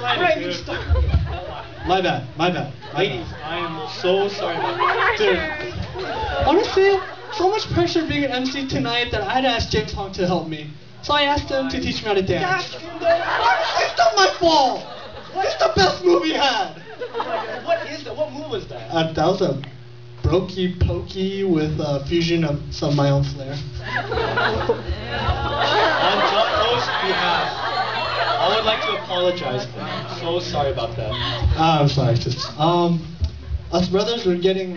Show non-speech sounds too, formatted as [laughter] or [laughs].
Right, [laughs] dude. My bad. My bad. My Ladies, bad. I am so sorry. [laughs] Dude, honestly, so much pressure being an MC tonight that I had to ask James Hong to help me. So I asked him to teach me how to dance. Honestly, it's not my fault. It's the best move he had. What is that? What move was that? Uh, that was a brokey pokey with a fusion of some of my own flair. [laughs] I would like to apologize. I'm so sorry about that. Ah, I'm sorry, um, us brothers were getting